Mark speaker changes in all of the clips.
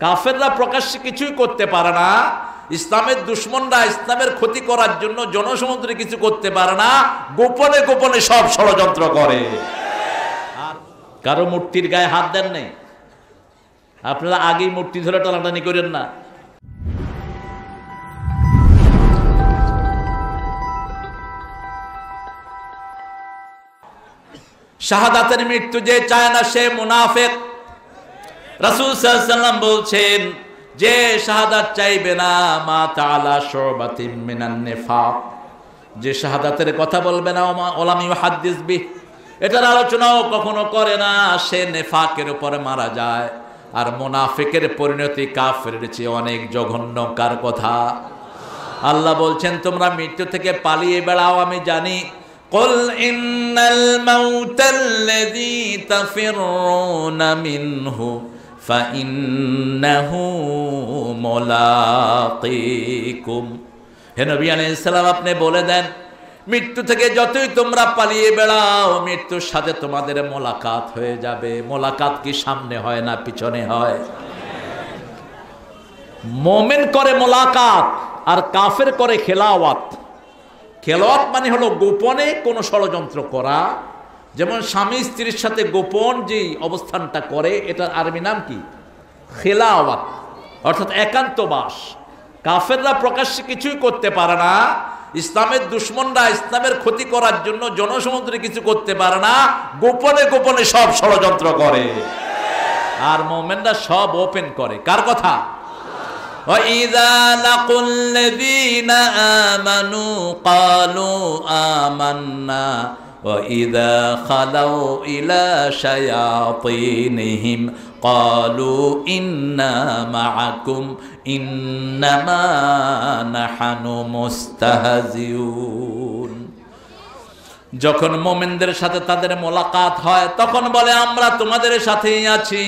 Speaker 1: কাফেররা প্রকাশ্যে কিছুই করতে পারে না। ইসলামের দুশ্মনরা ইসলামের ক্ষতি করার জন্য জনসমুদ্রে কিছু করতে পারে না। গোপনে গোপনে সব ষড়যন্ত্র করে। কারও মূর্তির গায়ে হাত দেন নেই। আপনারা আগেই মূর্তি ধরে টানাটানি করেন না। শাহাদাতের মৃত্যু যে চায় না সে মুনাফেক। রাসূল সাল্লাম বলছেন যে শাহাদাত চাইবে না মা তাআলা শুবাতিম মিনান নিফাক যে শাহাদাতের কথা বলবে না ওমা- ওলামি হাদিস বি এটার আলোচনাও কখনো করে না সে নেফাকের উপরে মারা যায় আর মুনাফিকের পরিণতি কাফের চেয়ে অনেক জঘন্য কার কথা আল্লাহ বলছেন তোমরা মৃত্যু থেকে পালিয়ে বেড়াও আমি জানি قل إن الموت الذي تفرون منه ফাইন্নাহু মোলাকিকুম আপনি বলে দেন, মৃত্যু থেকে যতই তোমরা পালিয়ে বেড়াও, মৃত্যুর সাথে তোমাদের মোলাকাত হয়ে যাবে। মোলাকাত কি সামনে হয় না পিছনে হয়? মোমেন করে মোলাকাত, আর কাফের করে খেলাওয়াত। খেলোয়াত মানে হলো গোপনে কোনো ষড়যন্ত্র করা যেমন স্বামী স্ত্রীর সাথে গোপন যেই অবস্থানটা করে এটার আরবি নাম কি খেলাওয়াত অর্থাৎ একান্তবাস কাফেররা প্রকাশ্যে কিছুই করতে পারে না ইসলামের দুশ্মনরা ইসলামের ক্ষতি করার জন্য জনসমুদ্রে কিছু করতে পারে না গোপনে গোপনে সব ষড়যন্ত্র করে আর মোমেনরা সব ওপেন করে কার কথা وإذا لقوا الذين آمنوا قالوا آمنا وإذا خلوا إلى شياطينهم قالوا إنا معكم إنما نحن مستهزئون যখন মোমেনদের সাথে তাদের মোলাকাত হয় তখন বলে আমরা তোমাদের সাথেই আছি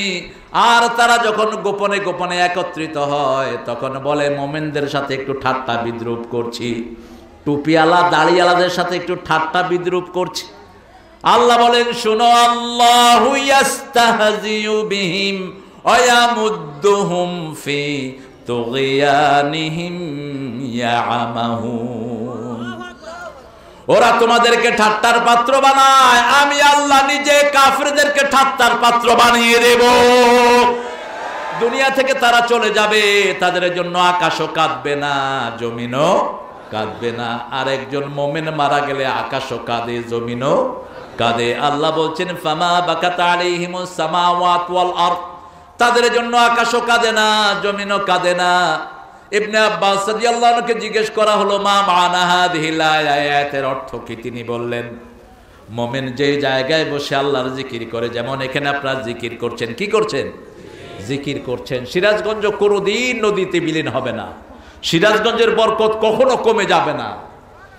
Speaker 1: আর তারা যখন গোপনে গোপনে একত্রিত হয় তখন বলে মোমেনদের সাথে একটু ঠাট্টা বিদ্রুপ করছি টুপিওয়ালা, দাড়িওয়ালাদের সাথে একটু ঠাট্টা বিদ্রুপ করছি। আল্লাহ বলেন, শুনো, আল্লাহু ওরা তোমাদেরকে ঠাট্টার পাত্র বানায়, আমি আল্লাহ নিজে কাফিরদেরকে ঠাট্টার পাত্র বানিয়ে দেব। দুনিয়া থেকে তারা চলে যাবে, তাদের জন্য আকাশও কাঁদবে না, জমিনও কাঁদবে না। আর একজন মোমেন মারা গেলে আকাশও কাঁদে, জমিনও কাঁদে। আল্লাহ বলছেন, ফামা বাকাতা আলাইহিমুস সামাওয়াত ওয়াল আরদ। তাদের জন্য আকাশও কাঁদে না, জমিনও কাঁদে না। ইবনে আব্বাস রাদিয়াল্লাহু আনহুকে জিজ্ঞেস করা হলো, মা মানা হাদিহিল আয়াতের অর্থ কি তিনি বললেন মোমেন যে জায়গায় বসে আল্লাহর জিকির করে যেমন এখানে আপনারা জিকির করছেন কি করছেন জিকির করছেন সিরাজগঞ্জ কোনোদিন নদীতে বিলীন হবে না সিরাজগঞ্জের বরকত কখনো কমে যাবে না।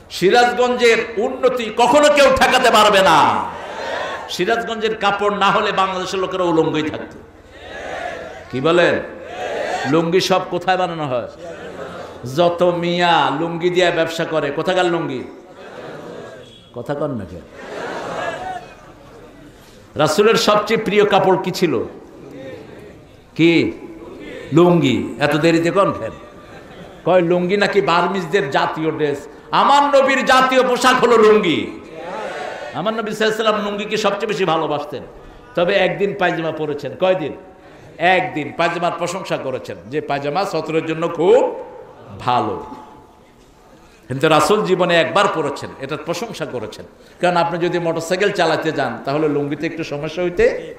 Speaker 1: সিরাজগঞ্জের উন্নতি কখনো কেউ ঠেকাতে পারবে না। সিরাজগঞ্জের কাপড় না হলে বাংলাদেশের লোকেরা উলঙ্গই থাকতো। কি বলেন? লুঙ্গি সব কোথায় বানানো হয়? যত মিয়া লুঙ্গি দিয়ে ব্যবসা করে, কোথাকার লুঙ্গি? কথা কন নাকি রাসুলের সবচেয়ে প্রিয় কাপড় কি ছিল? কি? লুঙ্গি। এত দেরিতে কোন ফেন কয়, লুঙ্গি নাকি বার্মিজদের জাতীয় ড্রেস? আমার নবীর জাতীয় পোশাক হলো লুঙ্গি। আমার নবী সাল্লাম লুঙ্গিকে সবচেয়ে বেশি ভালোবাসতেন? তবে একদিন পায়জামা পরেছেন। কয়দিন? একদিন পায়জামার প্রশংসা করেছেন যে পায়জামা সতরের জন্য খুব ভালো। কিন্তু রাসুল জীবনে একবার পড়েছেন এটার প্রশংসা করেছেন। কারণ আপনি যদি মোটরসাইকেল চালাতে যান, তাহলে লুঙ্গিতে একটু সমস্যা হইতে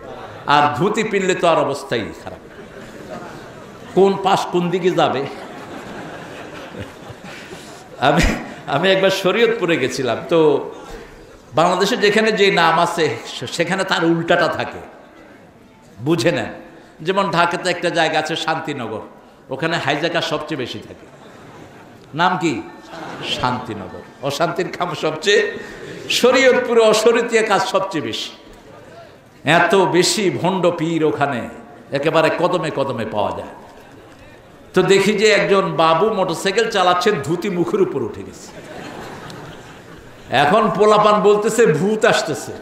Speaker 1: আর ধুতি পিনলে তো আর অবস্থাই খারাপ। কোন পাশ কোন দিকে যাবে? আমি আমি একবার শরীয়তপুরে গেছিলাম, তো বাংলাদেশে যেখানে যে নাম আছে সেখানে তার উল্টাটা থাকে, বুঝে নেন। যেমন ঢাকাতে একটা জায়গা আছে শান্তিনগর, ওখানে হাইজাকার সবচেয়ে বেশি থাকে। নাম কি? শান্তিনগর। অশান্তির খাম সবচেয়ে, শরীয়তপুরে অশরীতীয় কাজ সবচেয়ে বেশি। এত বেশি ভণ্ড পীর ওখানে, একেবারে কদমে কদমে পাওয়া যায়। তো দেখি যে একজন বাবু মোটরসাইকেল চালাচ্ছেন, ধুতি মুখের উপর উঠে গেছে। এখন পোলাপান বলতেছে, ভূত আসতেছে।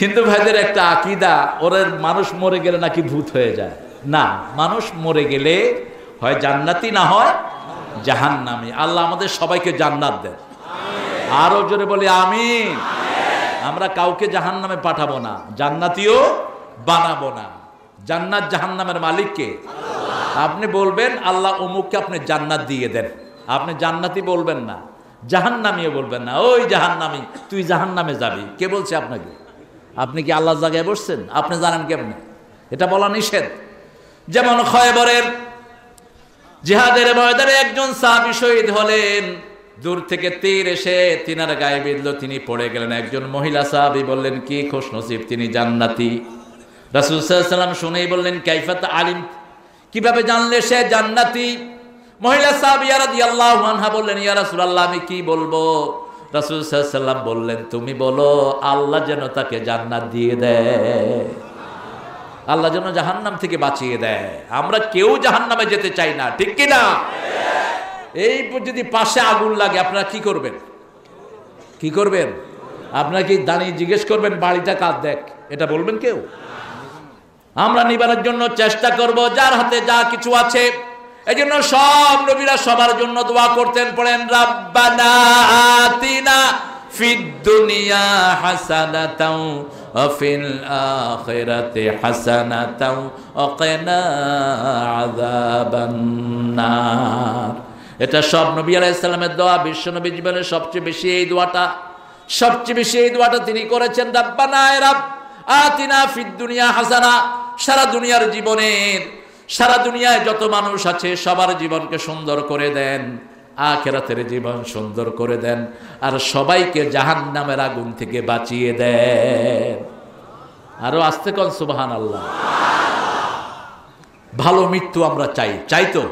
Speaker 1: হিন্দু ভাইদের একটা আকিদা ওদের মানুষ মরে গেলে নাকি ভূত হয়ে যায়। না, মানুষ মরে গেলে হয় জান্নাতি না হয় জাহান্নামি। আল্লাহ আমাদের সবাইকে জান্নাত দেন। আরও জোরে বলি আমি আমরা কাউকে জাহান্নামে পাঠাবো না, জান্নাতিও বানাবো না। জান্নাত জাহান্নামের মালিককে? আপনি বলবেন, আল্লাহ অমুককে আপনি জান্নাত দিয়ে দেন। আপনি জান্নাতি বলবেন না, জাহান্নামিও বলবেন না। ওই জাহান্নামি, তুই জাহান্নামে যাবি। কে বলছে আপনাকে? আপনি কি আল্লাহর জায়গায় বসছেন? আপনি জানেন কেমনে? এটা বলা নিষেধ। যেমন খয়বরের জিহাদের ময়দানে একজন সাহাবি শহীদ হলেন। দূর থেকে তীর এসে তিনার গায়ে বিঁধল, তিনি পড়ে গেলেন। একজন মহিলা সাহাবি বললেন, কি খোশ নসিব তিনি জান্নাতি। রাসুল সাল্লাম শুনেই বললেন কাইফাত আলিম? কীভাবে জানলে সে জান্নাতি? মহিলা সাহাবি রাদিয়াল্লাহু আনহা বললেন, ইয়া রাসূলুল্লাহ, আমি কি বলব? রাসূল সাল্লাম বললেন, তুমি বলো, আল্লাহ যেন তাকে জান্নাত দিয়ে দেয়। আল্লাহ যেন জাহান্নাম থেকে বাঁচিয়ে দেয়। আমরা কেউ জাহান্নামে যেতে চাই না, ঠিক কি না? এই যদি পাশে আগুন লাগে, আপনারা কি করবেন? কি করবেন? আপনারা কি দাঁড়িয়ে জিজ্ঞেস করবেন, বাড়িটা কার দেখ? এটা বলবেন কেউ? আমরা নিবারের জন্য চেষ্টা করব যার হাতে যা কিছু আছে এই জন্য সব নবীরা সবার জন্য দোয়া করতেন পড়েন রাব্বানা আতিনা ফিদ দুনিয়া হাসানাতাও وفي الآخرة حسنة وقنا عذاب النار এটা সব নবী আলাইসাল্লামের দোয়া বিশ্ব নবী জীবনের সবচেয়ে বেশি এই দোয়াটা সবচেয়ে বেশি এই দোয়াটা তিনি করেছেন রাব্বানা রাব আতিনা ফিদ দুনিয়া হাসানা সারা দুনিয়ার জীবনের, সারা দুনিয়ায় যত মানুষ আছে সবার জীবনকে সুন্দর করে দেন, আখেরাতের জীবন সুন্দর করে দেন, আর সবাইকে জাহান নামের আগুন থেকে বাঁচিয়ে দেন। আরও আসতে কন সুবাহান আল্লাহ ভালো মৃত্যু আমরা চাই চাই তো?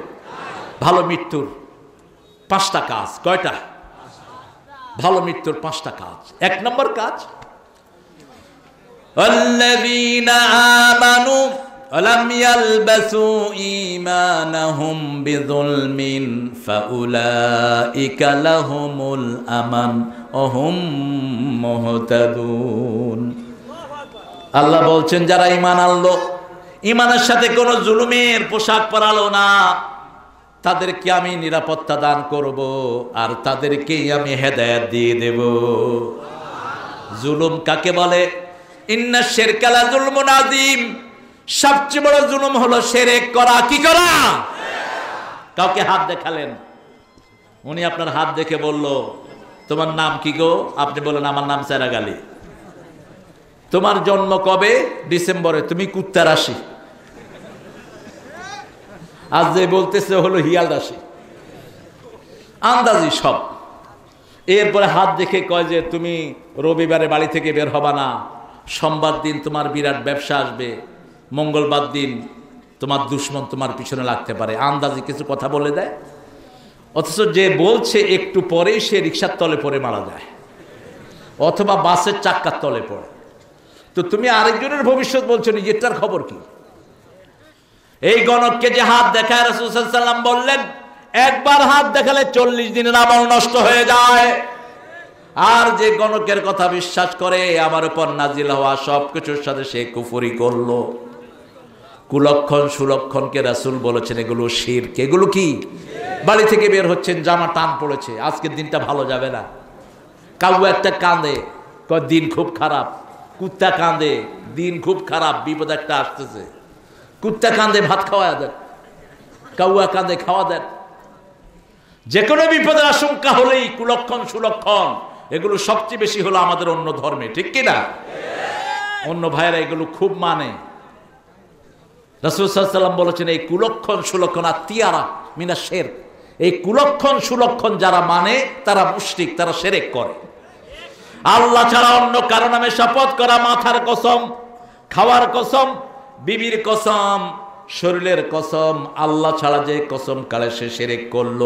Speaker 1: ভালো মৃত্যুর পাঁচটা কাজ, কয়টা? ভালো মৃত্যুর পাঁচটা কাজ। এক নম্বর কাজ الذين آمنوا ولم يلبسوا إيمانهم بظلم فأولئك لهم الأمن وهم مهتدون আল্লাহ বলছেন যারা ইমান আনলো ইমানের সাথে কোনো জুলুমের পোশাক পরালো না তাদেরকে আমি নিরাপত্তা দান করব আর তাদেরকেই আমি হেদায়াত দিয়ে দেব জুলুম কাকে বলে ইন্না শেরকালা জুলমুন আজিম সবচেয়ে বড় জুলুম হলো সেরেক করা। কি করা? কাউকে হাত দেখালেন। উনি আপনার হাত দেখে বলল, তোমার নাম কি গো? আপনি বললেন, আমার নাম সেরাগালি তোমার জন্ম কবে? ডিসেম্বরে। তুমি কুত্তা রাশি আজ যে বলতেছে হলো হিয়াল রাশি। আন্দাজি সব। এরপরে হাত দেখে কয় যে, তুমি রবিবারে বাড়ি থেকে বের হবা না। সোমবার দিন তোমার বিরাট ব্যবসা আসবে, মঙ্গলবার দিন তোমার দুশ্মন তোমার পিছনে লাগতে পারে। আন্দাজে কিছু কথা বলে দেয়? অথচ যে বলছে একটু পরেই সে রিক্সার তলে পড়ে মারা যায়, অথবা বাসের চাক্কার তলে পড়ে। তো তুমি আরেকজনের ভবিষ্যৎ বলছো, নিজেরটার খবর কি? এই গণককে যে হাত দেখায় রসুলাম বললেন, একবার হাত দেখালে চল্লিশ দিনের আমল নষ্ট হয়ে যায়। আর যে গণকের কথা বিশ্বাস করে, আমার উপর নাজিল হওয়া সব কিছুর সাথে সে কুফুরি করল। কুলক্ষণ সুলক্ষণকে রাসুল বলেছেন, এগুলো শির এগুলো কি? বাড়ি থেকে বের হচ্ছেন, জামা টান পড়েছে, আজকের দিনটা ভালো যাবে না। কাউ একটা কাঁদে দিন খুব খারাপ। কুত্তা কাঁদে, দিন খুব খারাপ, বিপদ একটা আসতেছে। কুত্তা কাঁদে, ভাত খাওয়া দেন। কাউয়া কাঁদে, খাওয়া দেন। যে কোনো বিপদের আশঙ্কা হলেই কুলক্ষণ সুলক্ষণ এগুলো সবচেয়ে বেশি হলো আমাদের অন্য ধর্মে ঠিক কিনা অন্য ভাইয়েরা এগুলো খুব মানে। রসুলাম বলেছেন এই কুলক্ষণ সুলক্ষণ আর তিয়ারা মিনা শের এই কুলক্ষণ সুলক্ষণ যারা মানে তারা মুশরিক তারা সেরেক করে। আল্লাহ ছাড়া অন্য কারও নামে শপথ করা মাথার কসম খাওয়ার কসম বিবির কসম শরীরের কসম আল্লাহ ছাড়া যে কসম কালে সে সেরেক করল।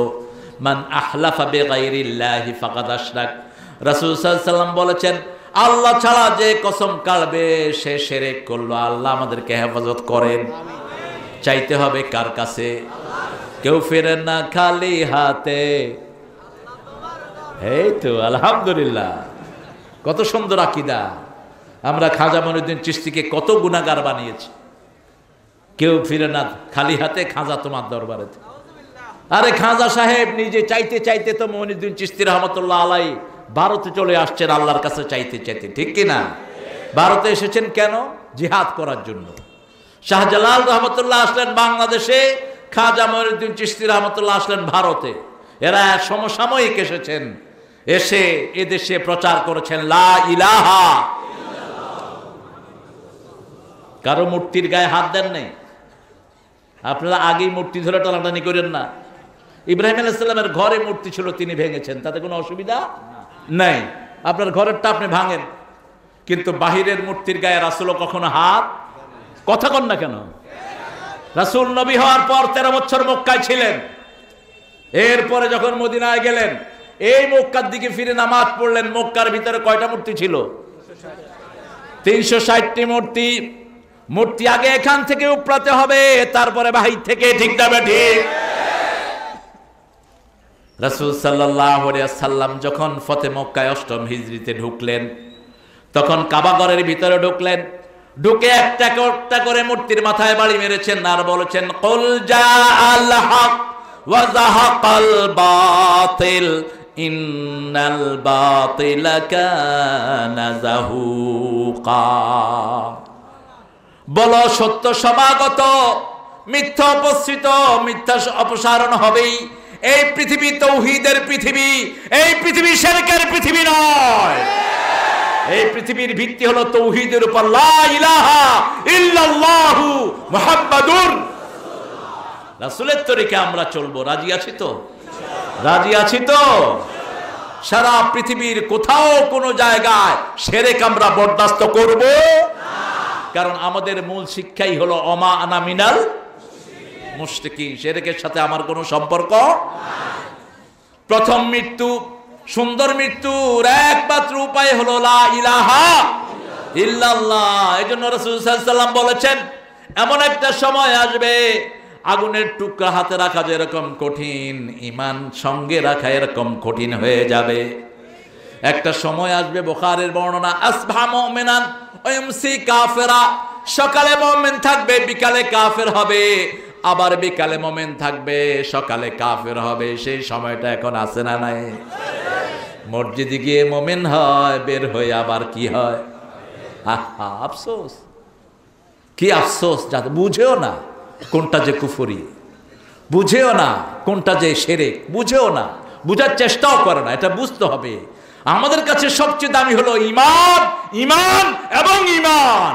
Speaker 1: মান আহলাফা বেগাইরিল্লাহি ফাকাদ আশরাক। রাসূল বলেছেন, আল্লাহ ছাড়া যে কসম কাড়বে, সে সেরেক করল। আল্লাহ আমাদেরকে হেফাজত করেন। চাইতে হবে কার কাছে? কেউ ফেরেন না খালি হাতে। এই তো, আলহামদুলিল্লাহ। কত সুন্দর আকিদা। আমরা খাজা মনুদ্দিন চিস্তিকে কত গুণাগার বানিয়েছি। কেউ ফিরে না, খালি হাতে খাজা তোমার দরবারে। আরে খাজা সাহেব, নিজে চাইতে চাইতে তো মনিদ্দিন চিস্তি রহমতুল্লাহ আলাই ভারতে চলে আসছেন আল্লাহর কাছে চাইতে চাইতে, ঠিক কি না ভারতে এসেছেন কেন? জিহাদ করার জন্য। শাহজালাল রহমতুল্লাহ আসলেন বাংলাদেশে, খাজা মনিদ্দিন চিস্তি রহমতুল্লাহ আসলেন ভারতে। এরা সমসাময়িক এসেছেন। এসে এদেশে প্রচার করেছেন, লা ইলাহা কারও মূর্তির গায়ে হাত দেন নেই? আপনারা আগেই মূর্তি ধরে টানাটানি করেন না। ইব্রাহিম আলাইসাল্লামের ঘরে মূর্তি ছিল, তিনি ভেঙেছেন। তাতে কোনো অসুবিধা? নাই। আপনার ঘরেরটা আপনি ভাঙেন। কিন্তু বাহিরের মূর্তির গায়ে রাসুলও কখনো হাত? কথা কন না কেন? রাসুল নবী হওয়ার পর তেরো বছর মক্কায় ছিলেন। এরপরে যখন মদিনায় গেলেন, এই মক্কার দিকে ফিরে নামাজ পড়লেন, মক্কার ভিতরে কয়টা মূর্তি ছিল? তিনশো ষাটটি মূর্তি। মূর্তি আগে এখান থেকে উপড়াতে হবে, তারপরে বাহির থেকে ঠিক যাবে ঠিক রাসুল সাল্লাহ সাল্লাম যখন ফতে মক্কায় অষ্টম হিজড়িতে ঢুকলেন, তখন কাবাগরের ভিতরে ঢুকলেন, ঢুকে একটা একটা করে মূর্তির মাথায় বাড়ি মেরেছেন আর বলেছেন, কল জা আল হক ওয়া জাহাকাল বাতিল, ইন্নাল বাতিলা কানা জাহুকা বলো, সত্য সমাগত, মিথ্যা অপসৃত, মিথ্যা অপসারণ হবেই। এই পৃথিবী তৌহিদের পৃথিবী, এই পৃথিবী শেরকের পৃথিবী নয়। এই পৃথিবীর ভিত্তি হলো তৌহিদের উপর লা ইলাহা ইল্লাল্লাহু মুহাম্মাদুর রাসূলের তরিকে আমরা চলবো। রাজি আছি তো? রাজি আছি তো? সারা পৃথিবীর কোথাও কোনো জায়গায় সেরেক আমরা বরদাস্ত করব। কারণ আমাদের মূল শিক্ষাই হলো অমা আনা মিনাল মুশরিকি, সেরেকের সাথে আমার কোনো সম্পর্ক প্রথম মৃত্যু, সুন্দর মৃত্যুর একমাত্র উপায় হলো লা ইলাহা ইল্লাল্লাহ। এজন্য রাসূল সাল্লাল্লাহু বলেছেন, এমন একটা সময় আসবে, আগুনের টুকরা হাতে রাখা যেরকম কঠিন ইমান সঙ্গে রাখা এরকম কঠিন হয়ে যাবে। একটা সময় আসবে, বোখারের বর্ণনা আসভা মুমিনান ওয়ামসি কাফেরা, সকালে মুমিন থাকবে, বিকালে কাফের হবে। আবার বিকালে মোমেন থাকবে, সকালে কাফের হবে, সেই সময়টা এখন আছে না নাই? মসজিদে গিয়ে মোমেন হয়, বের হয়ে আবার কি হয়? আহা, আফসোস। কি আফসোস যাতে বুঝেও না কোনটা যে কুফুরি। বুঝেও না কোনটা যে সেরেক, বুঝেও না। বুঝার চেষ্টাও করে না, এটা বুঝতে হবে। আমাদের কাছে সবচেয়ে দামি হলো ইমান ইমান এবং ইমান।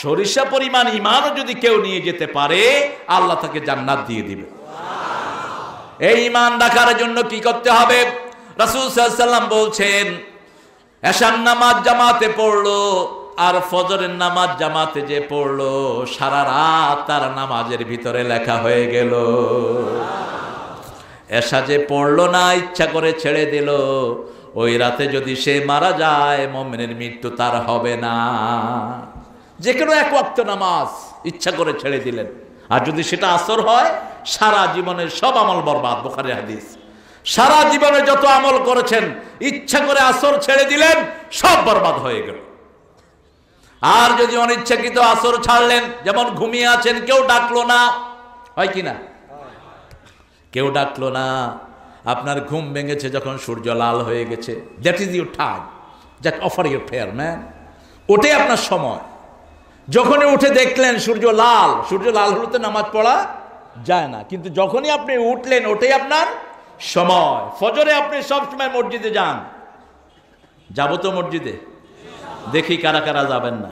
Speaker 1: সরিষা পরিমাণ ইমানও যদি কেউ নিয়ে যেতে পারে, আল্লাহ তাকে জান্নাত দিয়ে দিবে। এই ইমান রাখার জন্য কি করতে হবে? রাসুল সাল্লাম বলছেন এশান নামাজ জামাতে পড়ল, আর ফজরের নামাজ জামাতে যে পড়ল, সারা রাত তার নামাজের ভিতরে লেখা হয়ে গেল। এসা যে পড়ল না, ইচ্ছা করে ছেড়ে দিল। ওই রাতে যদি সে মারা যায়, মমিনের মৃত্যু তার হবে না। যে কোনো এক ওয়াক্ত নামাজ ইচ্ছা করে ছেড়ে দিলেন। আর যদি সেটা আসর হয়, সারা জীবনের সব আমল বরবাদ, বোখারে হাদিস। সারা জীবনে যত আমল করেছেন, ইচ্ছা করে আসর ছেড়ে দিলেন, সব বরবাদ হয়ে গেল। আর যদি অনিচ্ছাকৃত আসর ছাড়লেন, যেমন ঘুমিয়ে আছেন, কেউ ডাকলো না। হয় কি না? কেউ ডাকলো না। আপনার ঘুম ভেঙেছে যখন সূর্য লাল হয়ে গেছে। That is your time that offer your fair man ওটাই আপনার সময়। যখনই উঠে দেখলেন সূর্য লাল সূর্য লাল হলে তো নামাজ পড়া যায় না। কিন্তু যখনই আপনি উঠলেন, ওটাই আপনার সময়। ফজরে আপনি সবসময় মসজিদে যান। যাব তো মসজিদে? দেখি কারা কারা যাবেন না।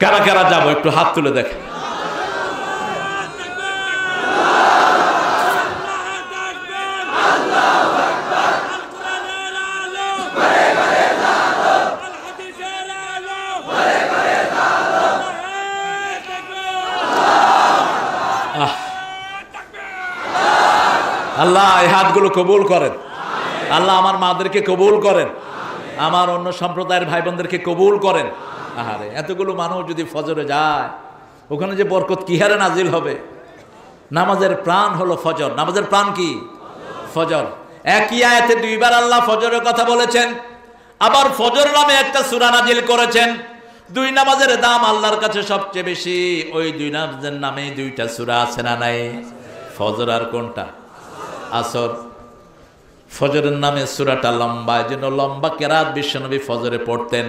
Speaker 1: কারা কারা যাব? একটু হাত তুলে দেখেন। এই হাতগুলো কবুল করেন। আল্লাহ আমার মাদেরকে কবুল করেন। আমার অন্য সম্প্রদায়ের ভাই বোনদেরকে কবুল করেন। আহারে, এতগুলো মানুষ যদি ফজরে যায়, ওখানে যে বরকত কি হারে নাজিল হবে? নামাজের প্রাণ হলো ফজর। নামাজের প্রাণ কি? ফজর। একই আয়াতে দুইবার আল্লাহ ফজরের কথা বলেছেন। আবার ফজর নামে একটা সূরা নাজিল করেছেন। দুই নামাজের দাম আল্লাহর কাছে সবচেয়ে বেশি। ওই দুই নামাজের নামে দুইটা সূরা আছে না নাই? ফজর আর কোনটা? আসর। ফজরের নামে সুরাটা লম্বা, এই জন্য লম্বা কেরাত বিশ্বনবী ফজরে পড়তেন।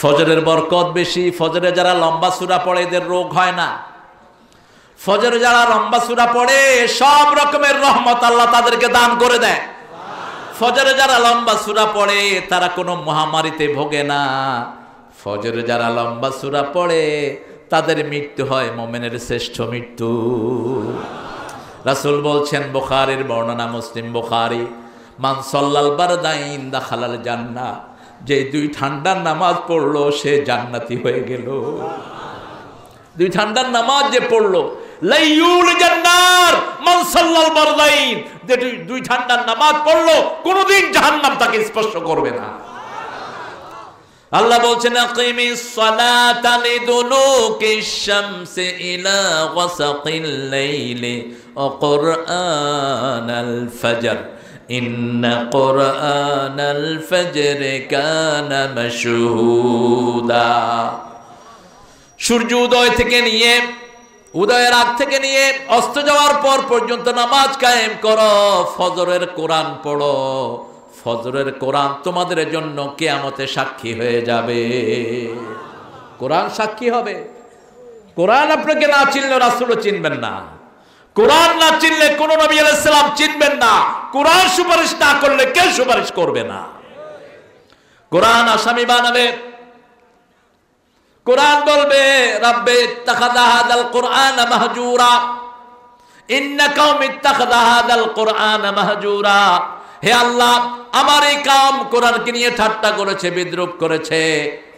Speaker 1: ফজরের বরকত বেশি, ফজরে যারা লম্বা সুরা পড়ে এদের রোগ হয় না। ফজরে যারা লম্বা সুরা পড়ে, সব রকমের রহমত আল্লাহ তাদেরকে দান করে দেয়। ফজরে যারা লম্বা সুরা পড়ে, তারা কোনো মহামারীতে ভোগে না। ফজরে যারা লম্বা সুরা পড়ে, তাদের মৃত্যু হয় মোমেনের শ্রেষ্ঠ মৃত্যু। রাসুল বলছেন, বুখারির বর্ণনা মুসলিম বুখারি। মান সল্লাল বারদাইন দাখালাল জান্না যে দুই ঠান্ডার নামাজ পড়ল, সে জান্নাতি হয়ে গেল। দুই ঠান্ডার নামাজ যে পড়ল দুই ঠান্ডার নামাজ পড়ল, কোনোদিন জাহান্নাম তাকে স্পর্শ করবে না। আল্লাহ বলছেন আকিমিস সালাতা লিদুলুকিশ শামসি ইলা গাসাকিল লাইলি ওয়া কুরআনাল ফজর। ইন্না কুরআনাল ফজর কানা মাশহুদা। সূর্য উদয় থেকে নিয়ে, উদয়ের আগ থেকে নিয়ে, অস্ত যাওয়ার পর পর্যন্ত নামাজ কায়েম করো, ফজরের কোরআন পড়ো। ফজরের কোরআন তোমাদের জন্য কেয়ামতে সাক্ষী হয়ে যাবে। কোরআন সাক্ষী হবে। কোরআন আপনাকে না চিনলে রাসুলও চিনবেন না। কোরআন না চিনলে কোন নবী আলাইসালাম চিনবেন না। কোরআন সুপারিশ না করলে কেউ সুপারিশ করবে না? কোরআন আসামি বানাবে। কোরআন বলবে, রব্বে, ইত্তাখাযা কোরআন মাহজুরা। ইন্না কওমি ইত্তাখাযা কোরআন মাহজুরা। হে আল্লাহ আমার এই কাম কোরআনকে নিয়ে ঠাট্টা করেছে, বিদ্রুপ করেছে,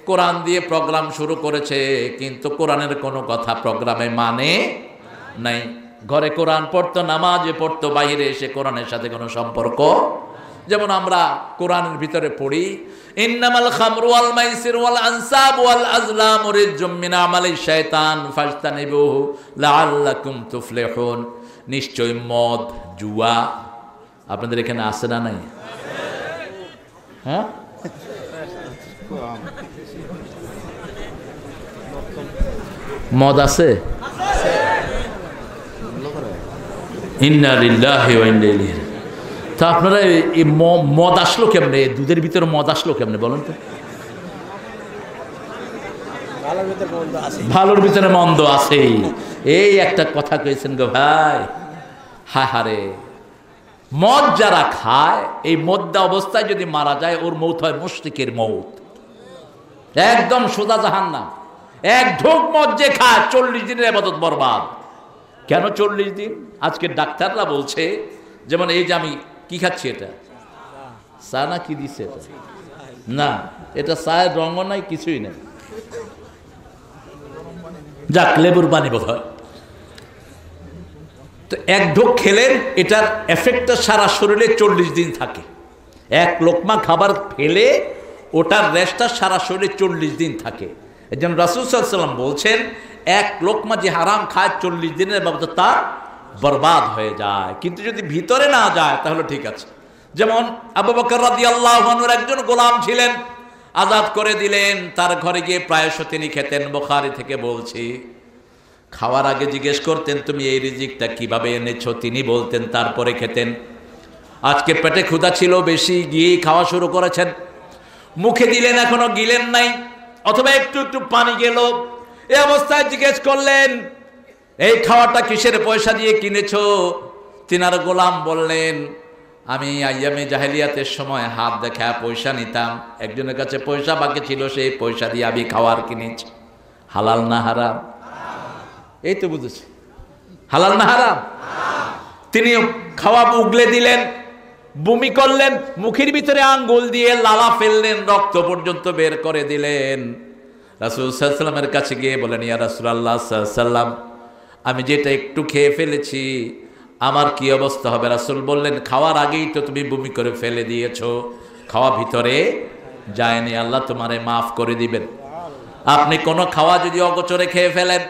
Speaker 1: কোরআন দিয়ে প্রোগ্রাম শুরু করেছে, কিন্তু কোরআনের কোনো কথা প্রোগ্রামে মানে নাই। ঘরে কোরআন পড়তো, নামাজে পড়তো, বাইরে এসে কোরআনের সাথে কোনো সম্পর্ক যেমন আমরা কোরআনের ভিতরে পড়ি, ইন্নামাল খামরু ওয়াল মাইসির ওয়াল আনসাব ওয়াল আজলামু রিজুম মিন আমালি শাইতান ফাজতানিবুহু লাআল্লাকুম তুফলিহুন। নিশ্চয় মদ, জুয়া, আপনাদের এখানে আছে না নাই? হ্যাঁ? মদ আছে? তা আপনারা এই- মদ আসলো কেমনে? দুধের ভিতরে মদ আসলো কেমনে বলুন তো? ভালোর ভিতরে মন্দ আছে এই একটা কথা কয়েছেন গো ভাই। হা হারে মদ যারা খায়, এই মদ্দা অবস্থায় যদি মারা যায়, ওর মৌত হয় মুশরিকের মৌত। একদম সোজা জাহান না এক ঢোক মদ যে খায়, চল্লিশ দিনের আবাদত বরবাদ। কেন চল্লিশ দিন? আজকে ডাক্তাররা বলছে, যেমন এই যে আমি কি খাচ্ছি এটা? চা না কি দিচ্ছে এটা? না, এটা চায়ের রঙও নাই, কিছুই নেই। যাক, লেবুর পানি বোধ হয় তো এক ঢোক খেলেন, এটার এফেক্টটা সারা শরীরে চল্লিশ দিন থাকে। এক লোকমা খাবার ফেলে, ওটার রেস্টটা সারা শরীরে চল্লিশ দিন থাকে। এই জন্য রাসুল সাল্লাম বলছেন, এক লোকমা যে হারাম খায় চল্লিশ দিনের বাবদ তার বরবাদ হয়ে যায়। কিন্তু যদি ভিতরে না যায়, তাহলে ঠিক আছে। যেমন আবু বকর রাদিয়াল্লাহু একজন গোলাম ছিলেন, আজাদ করে দিলেন, তার ঘরে গিয়ে প্রায়শ তিনি খেতেন। বোখারি থেকে বলছি খাওয়ার আগে জিজ্ঞেস করতেন, তুমি এই রিজিকটা কীভাবে এনেছো? তিনি বলতেন, তারপরে খেতেন। আজকে পেটে ক্ষুধা ছিল, বেশি গিয়েই খাওয়া শুরু করেছেন। মুখে দিলেন, এখনও গিলেন নাই। অথবা একটু একটু পানি গেল। এই অবস্থায় জিজ্ঞেস করলেন, এই খাওয়াটা কিসের পয়সা দিয়ে কিনেছো? তিনার গোলাম বললেন, আমি আইয়ামে জাহেলিয়াতের সময় হাত দেখা পয়সা নিতাম। একজনের কাছে পয়সা বাকি ছিল, সেই পয়সা দিয়ে আমি খাওয়ার কিনেছি। হালাল না হারাম? এই তো বুঝেছি। হালাল না হারাম? তিনি খাওয়া উগলে দিলেন, বমি করলেন, মুখের ভিতরে আঙ্গুল দিয়ে লালা ফেললেন, রক্ত পর্যন্ত বের করে দিলেন। রাসুল কাছে গিয়ে বলেন, ইয়া রাসুল আল্লাহ সাল্লাম আমি যেটা একটু খেয়ে ফেলেছি, আমার কি অবস্থা হবে? রাসুল বললেন, খাওয়ার আগেই তো তুমি বমি করে ফেলে দিয়েছ, খাওয়া ভিতরে যায়নি, আল্লাহ তোমারে মাফ করে দিবেন। আপনি কোনো খাওয়া যদি অগোচরে খেয়ে ফেলেন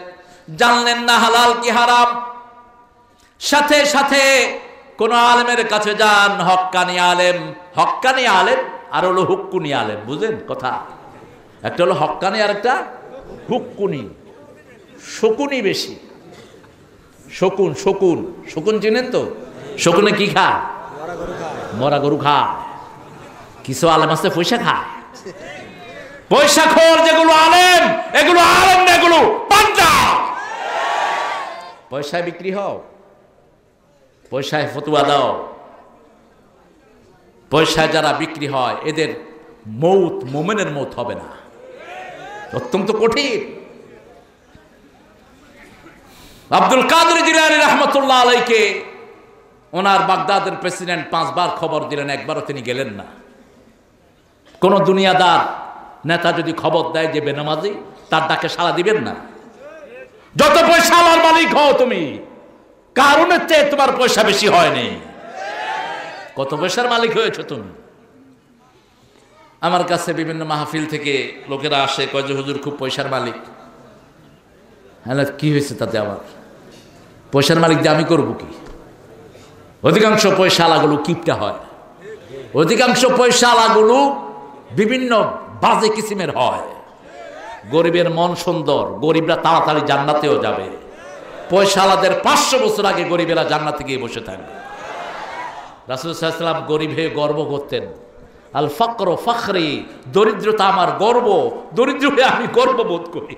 Speaker 1: জানলেন না হালাল কি হারাম। সাথে সাথে কোন আলেমের কাছে যান, হক্কানি আলেম। হক্কানি আলেম আর হলো হুক্কুনি আলেম বুঝেন কথা? একটা হলো হক্কানি আর একটা হুক্কুনি। শকুনি বেশি। শকুন শকুন। শকুন চিনেন তো? শকুনে কি খায় মরা গরু খায় কিছু আলেম আছে, পয়সা খায় পয়সা খোর যেগুলো আলেম, এগুলো আলেম এগুলো পান্ডা পয়সায় বিক্রি হও। পয়সায় ফতুয়া দাও। পয়সায় যারা বিক্রি হয়, এদের মৌত মোমেনের মৌত হবে না। অত্যন্ত কঠিন। আব্দুল কাদের জিলানি রহমতুল্লাহ আলাইকে ওনার বাগদাদের প্রেসিডেন্ট পাঁচবার খবর দিলেন, একবারও তিনি গেলেন না। কোন দুনিয়াদার নেতা যদি খবর দেয় যে বেনামাজি, তার ডাকে সাড়া দিবেন না। যত পয়সা আমার মালিক হও তুমি, কারণের চেয়ে তোমার পয়সা বেশি হয়নি। কত পয়সার মালিক হয়েছ তুমি? আমার কাছে বিভিন্ন মাহফিল থেকে লোকেরা আসে, কয় যে, হুজুর, খুব পয়সার মালিক। হ্যাঁ কি হয়েছে তাতে আমার? পয়সার মালিক দিয়ে আমি করব কি? অধিকাংশ পয়সা আলাগুলো কিপটা হয়। অধিকাংশ পয়সা আলাগুলো বিভিন্ন বাজে কিসিমের হয়। গরিবের মন সুন্দর, গরিবরা তাড়াতাড়ি জান্নাতেও যাবে। পয়সালাদের পাঁচশো বছর আগে গরিবেরা জান্নাতে গিয়ে বসে থাকবে। রাসুলাম গরিব হয়ে গর্ব করতেন। আল ফকর ফখরি, দরিদ্রতা আমার গর্ব, দরিদ্র হয়ে আমি গর্ববোধ করি।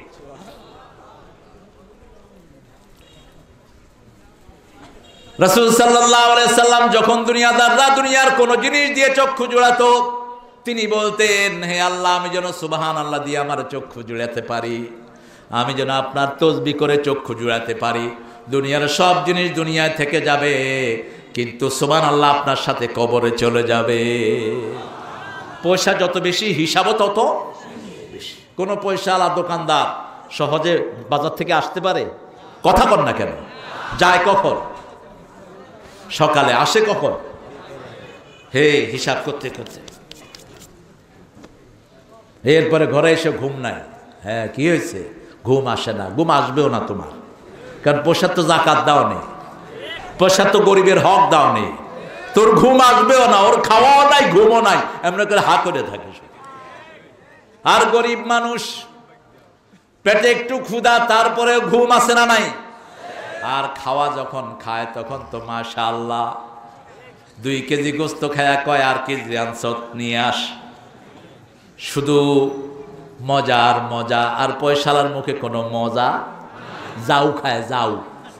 Speaker 1: রাসুল সাল্লাহ সাল্লাম যখন দুনিয়াদাররা দুনিয়ার কোন জিনিস দিয়ে চক্ষু জোড়াতো তিনি বলতেন, হে আল্লাহ, আমি যেন সুবাহান আল্লাহ দিয়ে আমার চক্ষু জুড়াতে পারি। আমি যেন আপনার তসবি করে চক্ষু জুড়াতে পারি। দুনিয়ার সব জিনিস দুনিয়ায় থেকে যাবে, কিন্তু সুবান আল্লাহ আপনার সাথে কবরে চলে যাবে। পয়সা যত বেশি, হিসাবও তত কোনো পয়সা আলা দোকানদার সহজে বাজার থেকে আসতে পারে? কথা কর না কেন? যায় কখন? সকালে আসে কখন? হে, হিসাব করতে করতে। এরপরে ঘরে এসে ঘুম নাই। হ্যাঁ কি হয়েছে? ঘুম আসে না। ঘুম আসবেও না তোমার। কারণ পয়সার তো জাকাত দাও নেই পয়সার তো গরিবের হক দাও নেই তোর ঘুম আসবেও না, ওর খাওয়াও নাই, ঘুমও নাই। এমন করে হা করে থাকে আর গরিব মানুষ, পেটে একটু ক্ষুধা তারপরে ঘুম আসে না নাই। আর খাওয়া যখন খায়, তখন তো মাশা আল্লাহ দুই কেজি গোস্ত খায়া কয়, আর কেজি আনসত নিয়ে আস। শুধু মজা আর মজা, আর পয়সালার মুখে কোনো মজা? যাও খায়, যাও।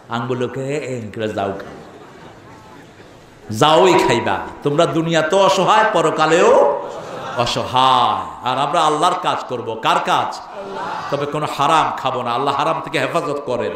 Speaker 1: আঙ্গুলোকে যাও খাও। যাওই খাইবা। তোমরা দুনিয়া তো অসহায়, পরকালেও অসহায়। আর আমরা আল্লাহর কাজ করব। কার কাজ? তবে কোনো হারাম খাব না। আল্লাহ হারাম থেকে হেফাজত করেন।